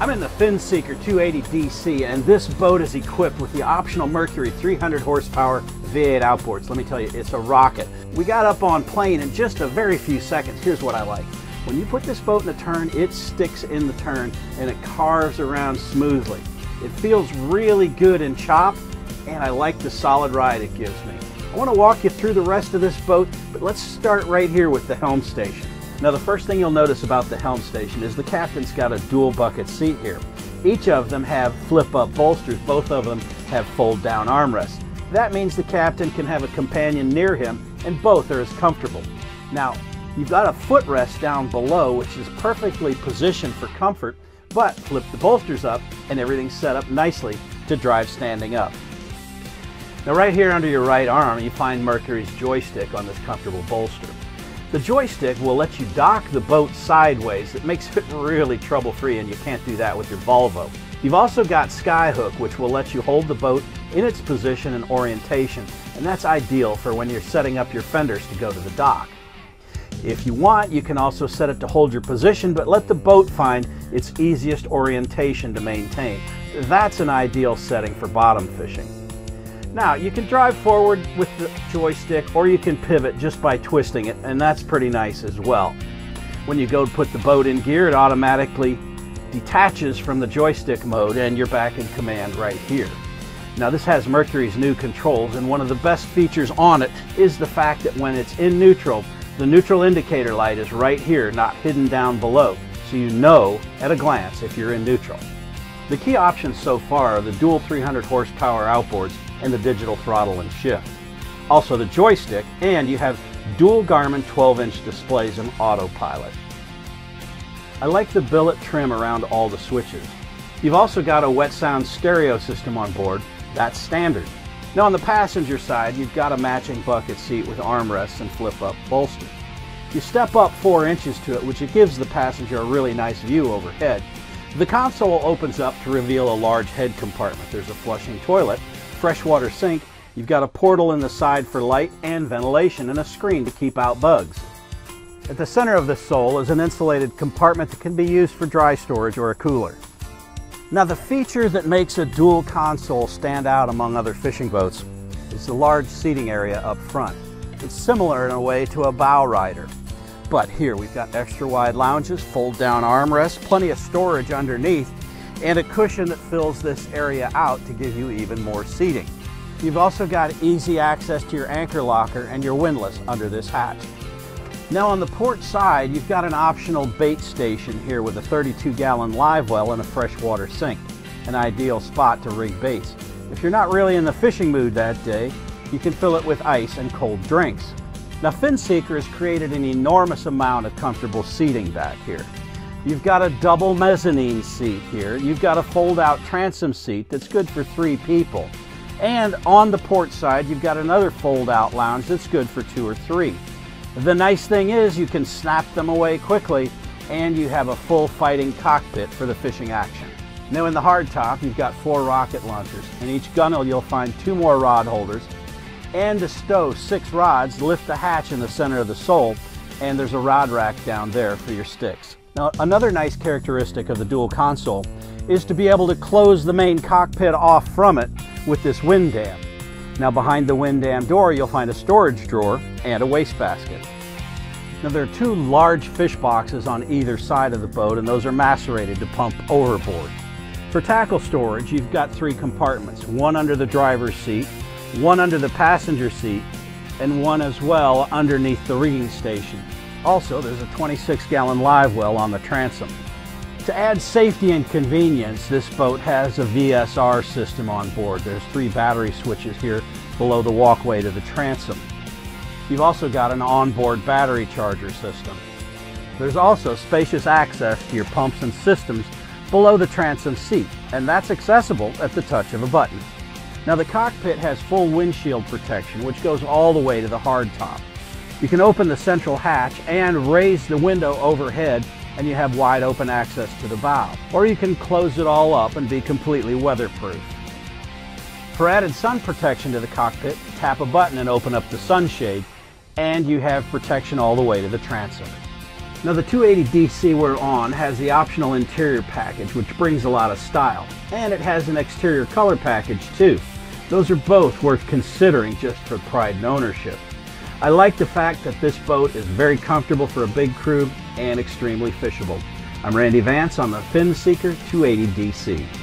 I'm in the Finseeker 280 DC and this boat is equipped with the optional Mercury 300 horsepower V8 outboards. Let me tell you, it's a rocket. We got up on plane in just a very few seconds. Here's what I like. When you put this boat in a turn, it sticks in the turn and it carves around smoothly. It feels really good in chop and I like the solid ride it gives me. I want to walk you through the rest of this boat, but let's start right here with the helm station. Now the first thing you'll notice about the helm station is the captain's got a dual bucket seat here. Each of them have flip-up bolsters, both of them have fold-down armrests. That means the captain can have a companion near him and both are as comfortable. Now, you've got a footrest down below which is perfectly positioned for comfort, but flip the bolsters up and everything's set up nicely to drive standing up. Now right here under your right arm you find Mercury's joystick on this comfortable bolster. The joystick will let you dock the boat sideways. It makes it really trouble-free and you can't do that with your Volvo. You've also got Skyhook, which will let you hold the boat in its position and orientation, and that's ideal for when you're setting up your fenders to go to the dock. If you want, you can also set it to hold your position, but let the boat find its easiest orientation to maintain. That's an ideal setting for bottom fishing. Now, you can drive forward with the joystick or you can pivot just by twisting it, and that's pretty nice as well. When you go to put the boat in gear, it automatically detaches from the joystick mode and you're back in command right here. Now this has Mercury's new controls and one of the best features on it is the fact that when it's in neutral, the neutral indicator light is right here, not hidden down below, so you know at a glance if you're in neutral. The key options so far are the dual 300 horsepower outboards and the digital throttle and shift. Also the joystick, and you have dual Garmin 12-inch displays and autopilot. I like the billet trim around all the switches. You've also got a wet sound stereo system on board. That's standard. Now on the passenger side, you've got a matching bucket seat with armrests and flip-up bolster. You step up four inches to it, which it gives the passenger a really nice view overhead. The console opens up to reveal a large head compartment. There's a flushing toilet freshwater sink, you've got a portal in the side for light and ventilation and a screen to keep out bugs. At the center of the sole is an insulated compartment that can be used for dry storage or a cooler. Now the feature that makes a dual console stand out among other fishing boats is the large seating area up front. It's similar in a way to a bow rider. But here we've got extra wide lounges, fold down armrests, plenty of storage underneath, and a cushion that fills this area out to give you even more seating. You've also got easy access to your anchor locker and your windlass under this hatch. Now on the port side, you've got an optional bait station here with a 32 gallon live well and a freshwater sink, an ideal spot to rig baits. If you're not really in the fishing mood that day, you can fill it with ice and cold drinks. Now Finseeker has created an enormous amount of comfortable seating back here. You've got a double mezzanine seat here. You've got a fold-out transom seat that's good for three people. And on the port side, you've got another fold-out lounge that's good for two or three. The nice thing is you can snap them away quickly and you have a full fighting cockpit for the fishing action. Now in the hardtop, you've got four rocket launchers. In each gunnel, you'll find two more rod holders. And to stow six rods, lift the hatch in the center of the sole, and there's a rod rack down there for your sticks. Now, another nice characteristic of the dual console is to be able to close the main cockpit off from it with this wind dam. Now behind the wind dam door, you'll find a storage drawer and a wastebasket. Now there are two large fish boxes on either side of the boat and those are macerated to pump overboard. For tackle storage, you've got three compartments, one under the driver's seat, one under the passenger seat, and one as well underneath the rigging station. Also, there's a 26 gallon live well on the transom. To add safety and convenience, this boat has a VSR system on board. There's three battery switches here below the walkway to the transom. You've also got an onboard battery charger system. There's also spacious access to your pumps and systems below the transom seat, and that's accessible at the touch of a button. Now the cockpit has full windshield protection, which goes all the way to the hardtop. You can open the central hatch and raise the window overhead and you have wide open access to the bow. Or you can close it all up and be completely weatherproof. For added sun protection to the cockpit, tap a button and open up the sunshade and you have protection all the way to the transom. Now the 280 DC we're on has the optional interior package which brings a lot of style and it has an exterior color package too. Those are both worth considering just for pride and ownership. I like the fact that this boat is very comfortable for a big crew and extremely fishable. I'm Randy Vance on the Finseeker 280 DC.